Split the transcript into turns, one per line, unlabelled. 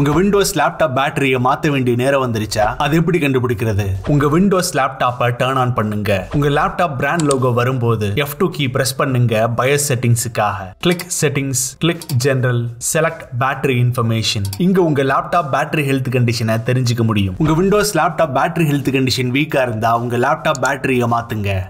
உங்க Windows laptop பேட்டரியை மாத்த வேண்டிய நேரம் வந்துருச்சா? அது எப்படி கண்டுபிடிக்கிறது? உங்க விண்டோஸ் லேப்டாப்பை டர்ன் ஆன் பண்ணுங்க. உங்க லேப்டாப் பிராண்ட் லோகோ வரும்போது எஃப் டூ கீ பிரஸ் பண்ணுங்க BIOS செட்டிங்ஸுக்காக click settings click general select battery information இங்க உங்க லேப்டாப் பேட்டரி ஹெல்த் கண்டிஷனை தெரிஞ்சுக்க முடியும். உங்க Windows laptop battery health condition வீக்கா இருந்தா உங்க லேப்டாப் பேட்டரியை மாத்துங்க.